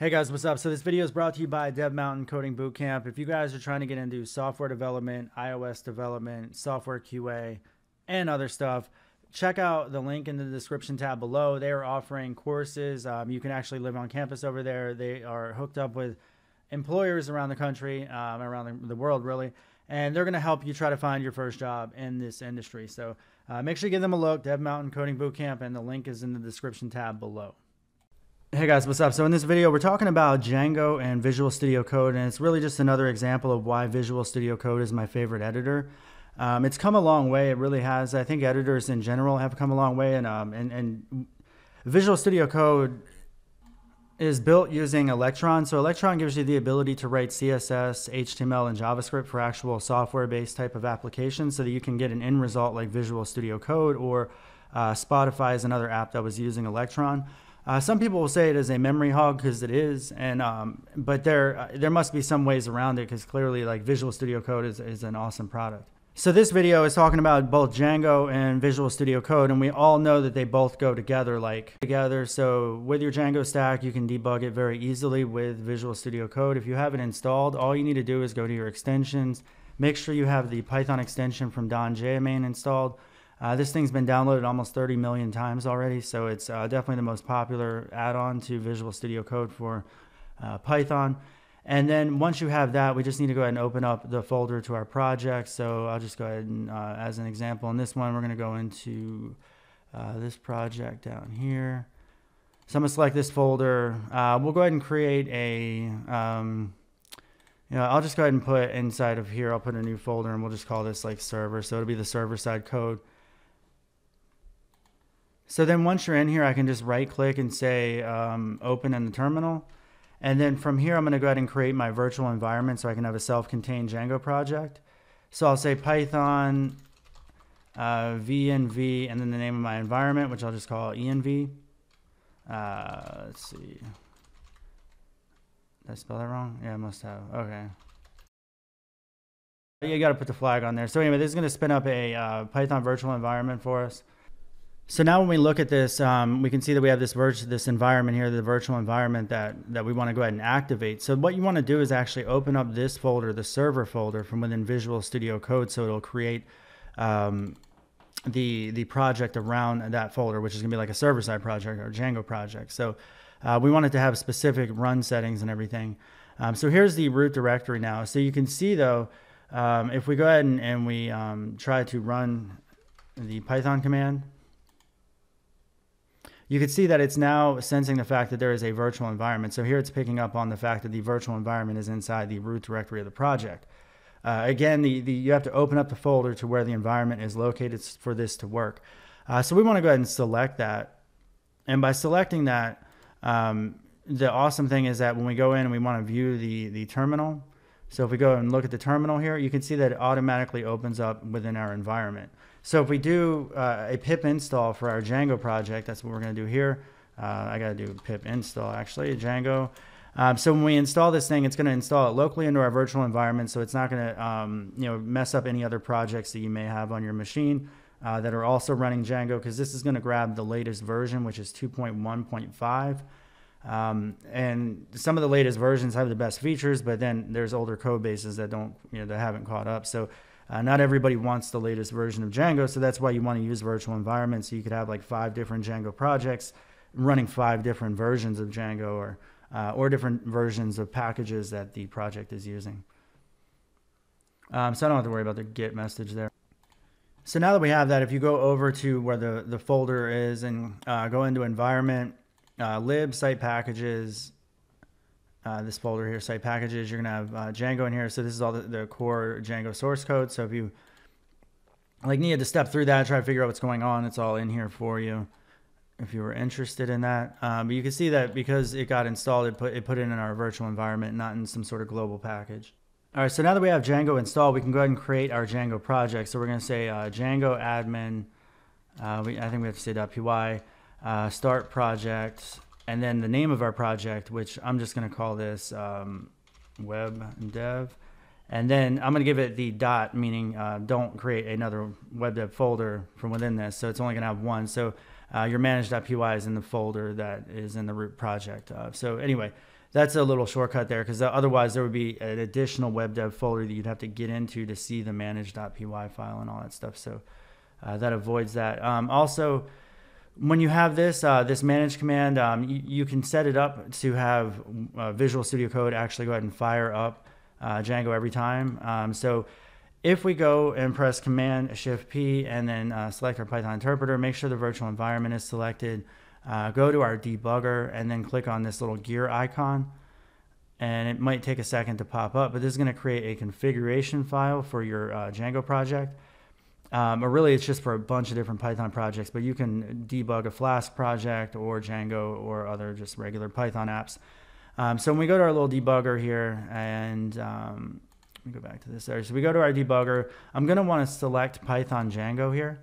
Hey guys, what's up? So this video is brought to you by DevMountain Coding Bootcamp. If you guys are trying to get into software development, iOS development, software QA, and other stuff, check out the link in the description tab below. They are offering courses. Um, you can actually live on campus over there. They are hooked up with employers around the country, um, around the world, really, and they're going to help you try to find your first job in this industry. So uh, make sure you give them a look. DevMountain Coding Bootcamp, and the link is in the description tab below. Hey guys, what's up? So in this video, we're talking about Django and Visual Studio Code, and it's really just another example of why Visual Studio Code is my favorite editor. Um, it's come a long way. It really has. I think editors in general have come a long way, and um, and, and Visual Studio Code is built using Electron. So Electron gives you the ability to write CSS, HTML, and JavaScript for actual software-based type of applications, so that you can get an end result like Visual Studio Code or uh, Spotify is another app that was using Electron. Uh, some people will say it is a memory hog because it is, and um, but there uh, there must be some ways around it because clearly like Visual Studio Code is, is an awesome product. So this video is talking about both Django and Visual Studio Code, and we all know that they both go together like together. So with your Django stack, you can debug it very easily with Visual Studio Code. If you have it installed, all you need to do is go to your extensions, make sure you have the Python extension from Don Jayamanne installed uh, this thing's been downloaded almost 30 million times already, so it's uh, definitely the most popular add-on to Visual Studio Code for uh, Python. And then once you have that, we just need to go ahead and open up the folder to our project. So I'll just go ahead and, uh, as an example, in this one, we're going to go into uh, this project down here. So I'm going to select this folder. Uh, we'll go ahead and create a, um, you know, I'll just go ahead and put inside of here, I'll put a new folder and we'll just call this like server. So it'll be the server side code. So then once you're in here, I can just right click and say um, open in the terminal. And then from here, I'm going to go ahead and create my virtual environment so I can have a self-contained Django project. So I'll say Python uh, venv and then the name of my environment, which I'll just call env. Uh, let's see. Did I spell that wrong? Yeah, I must have. Okay. You got to put the flag on there. So anyway, this is going to spin up a uh, Python virtual environment for us. So now when we look at this, um, we can see that we have this this environment here, the virtual environment that, that we want to go ahead and activate. So what you want to do is actually open up this folder, the server folder from within Visual Studio Code. So it'll create um, the, the project around that folder, which is going to be like a server-side project or Django project. So uh, we want it to have specific run settings and everything. Um, so here's the root directory now. So you can see though, um, if we go ahead and, and we um, try to run the Python command, you can see that it's now sensing the fact that there is a virtual environment. So here it's picking up on the fact that the virtual environment is inside the root directory of the project. Uh, again, the, the, you have to open up the folder to where the environment is located for this to work. Uh, so we want to go ahead and select that. And by selecting that, um, the awesome thing is that when we go in and we want to view the, the terminal, so if we go and look at the terminal here, you can see that it automatically opens up within our environment. So if we do uh, a pip install for our Django project, that's what we're going to do here. Uh, I got to do pip install actually, Django. Um, so when we install this thing, it's going to install it locally into our virtual environment. So it's not going to um, you know mess up any other projects that you may have on your machine uh, that are also running Django because this is going to grab the latest version, which is 2.1.5. Um, and some of the latest versions have the best features, but then there's older code bases that don't, you know, that haven't caught up. So uh, not everybody wants the latest version of Django, so that's why you want to use virtual environments. So you could have like five different Django projects running five different versions of Django or uh, or different versions of packages that the project is using. Um, so I don't have to worry about the Git message there. So now that we have that, if you go over to where the, the folder is and uh, go into environment, uh, lib, site packages, uh, this folder here, site packages. You're gonna have uh, Django in here. So this is all the, the, core Django source code. So if you like needed to step through that, try to figure out what's going on, it's all in here for you. If you were interested in that, um, but you can see that because it got installed, it put it put it in our virtual environment, not in some sort of global package. All right, so now that we have Django installed, we can go ahead and create our Django project. So we're going to say uh, Django admin. Uh, we, I think we have to say .py. Uh, start project and then the name of our project, which I'm just going to call this um, web dev. And then I'm going to give it the dot, meaning uh, don't create another web dev folder from within this. So it's only going to have one. So uh, your manage.py is in the folder that is in the root project. Uh, so anyway, that's a little shortcut there because otherwise there would be an additional web dev folder that you'd have to get into to see the manage.py file and all that stuff. So uh, that avoids that. Um, also, when you have this uh, this manage command, um, you, you, can set it up to have uh, Visual Studio Code actually go ahead and fire up uh, Django every time. Um, so if we go and press Command Shift P and then uh, select our Python interpreter, make sure the virtual environment is selected. Uh, go to our debugger and then click on this little gear icon. And it might take a second to pop up, but this is going to create a configuration file for your uh, Django project. Um, or really, it's just for a bunch of different Python projects, but you can debug a Flask project or Django or other just regular Python apps. Um, so when we go to our little debugger here and um, let me go back to this there. So we go to our debugger. I'm going to want to select Python Django here.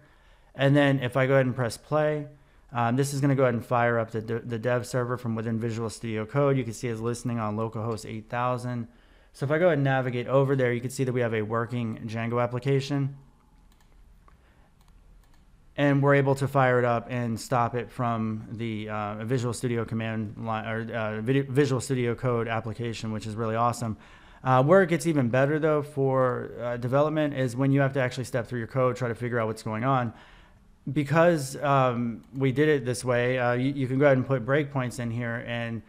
And then if I go ahead and press play, um, this is going to go ahead and fire up the, the dev server from within Visual Studio Code. You can see it's listening on localhost 8000. So if I go ahead and navigate over there, you can see that we have a working Django application. And we're able to fire it up and stop it from the uh, Visual Studio command line or uh, Visual Studio Code application, which is really awesome. Uh, where it gets even better though for uh, development is when you have to actually step through your code, try to figure out what's going on. Because um, we did it this way, uh, you, you, can go ahead and put breakpoints in here, and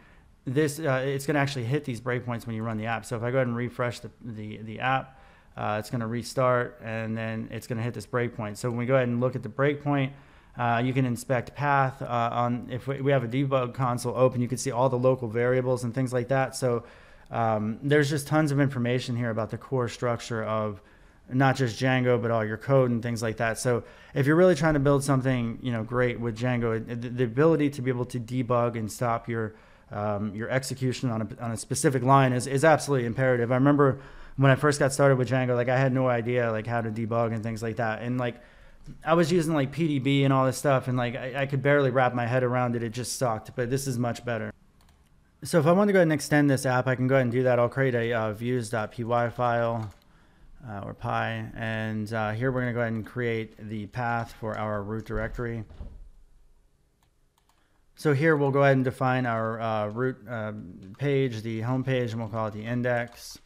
this uh, it's going to actually hit these breakpoints when you run the app. So if I go ahead and refresh the the, the app, uh, it's going to restart, and then it's going to hit this breakpoint. So when we go ahead and look at the breakpoint, uh, you can inspect path uh, on if we have a debug console open. You can see all the local variables and things like that. So um, there's just tons of information here about the core structure of not just Django, but all your code and things like that. So if you're really trying to build something, you know, great with Django, the, the ability to be able to debug and stop your um, your execution on a, on a specific line is, is absolutely imperative. I remember when I first got started with Django, like I had no idea like how to debug and things like that. And like I was using like PDB and all this stuff, and like I, I could barely wrap my head around it. It just sucked. But this is much better. So if I want to go ahead and extend this app, I can go ahead and do that. I'll create a uh, views.py file uh, or py. And uh, here we're going to go ahead and create the path for our root directory. So here we'll go ahead and define our uh, root um, page, the home page, and we'll call it the index.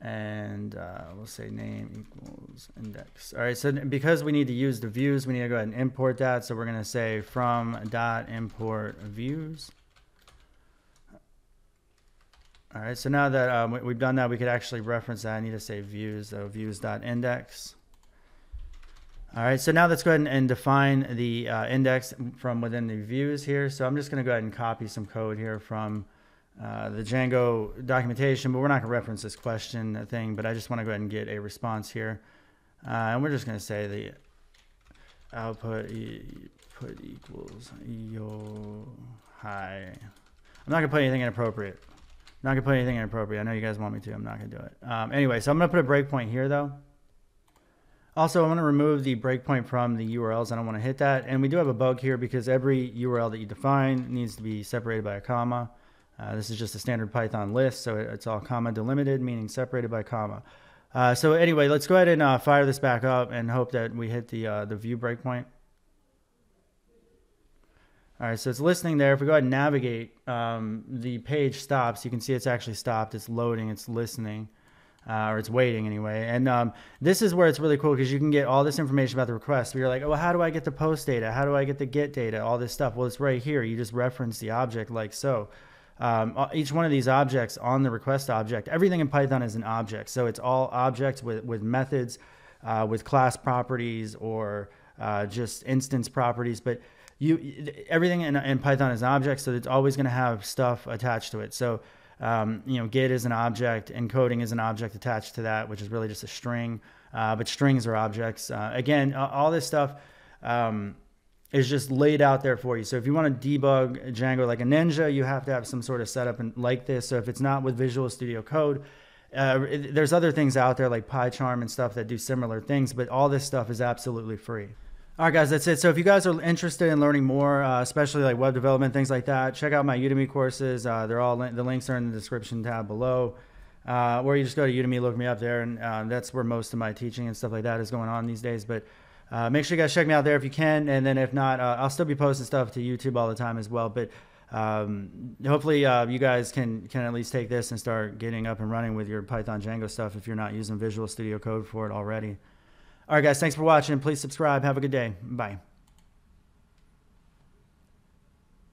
And uh, we'll say name equals index. All right, so because we need to use the views, we need to go ahead and import that. So we're going to say from dot import views. All right, so now that um, we've done that, we could actually reference that. I need to say views, so views.index. All right, so now let's go ahead and, define the uh, index from within the views here. So I'm just going to go ahead and copy some code here from uh, the Django documentation, but we're not going to reference this question thing, but I just want to go ahead and get a response here. Uh, and we're just going to say the output e put equals yo hi. I'm not going to put anything inappropriate not gonna put anything inappropriate. I know you guys want me to. I'm not gonna do it. Um, anyway, so I'm gonna put a breakpoint here though. Also, I'm going to remove the breakpoint from the URLs. I don't want to hit that. And we do have a bug here because every URL that you define needs to be separated by a comma. Uh, this is just a standard Python list, so it's all comma delimited, meaning separated by comma. Uh, so anyway, let's go ahead and uh, fire this back up and hope that we hit the uh, the view breakpoint. All right, so it's listening there. If we go ahead and navigate, um, the page stops. You can see it's actually stopped. It's loading. It's listening, uh, or it's waiting anyway. And um, this is where it's really cool because you can get all this information about the request. So you're like, oh, how do I get the post data? How do I get the get data? All this stuff. Well, it's right here. You just reference the object like so. Um, each one of these objects on the request object, everything in Python is an object. So it's all objects with, with methods, uh, with class properties, or uh, just instance properties. But you everything in, in Python is an object, so it's always going to have stuff attached to it. So um, you know, get is an object, encoding is an object attached to that, which is really just a string. Uh, but strings are objects. Uh, again, all this stuff um, is just laid out there for you. So if you want to debug Django like a ninja, you have to have some sort of setup and like this. So if it's not with Visual Studio Code, uh, there's other things out there like PyCharm and stuff that do similar things, but all this stuff is absolutely free. All right, guys, that's it. So if you guys are interested in learning more, uh, especially like web development, things like that, check out my Udemy courses. Uh, they're all the links are in the description tab below. Uh, or you just go to Udemy, look me up there, and uh, that's where most of my teaching and stuff like that is going on these days. But uh, make sure you guys check me out there if you can, and then if not, uh, I'll still be posting stuff to YouTube all the time as well. But um, hopefully uh, you guys can can at least take this and start getting up and running with your Python Django stuff if you're not using Visual Studio Code for it already. All right, guys, thanks for watching. Please subscribe. Have a good day. Bye.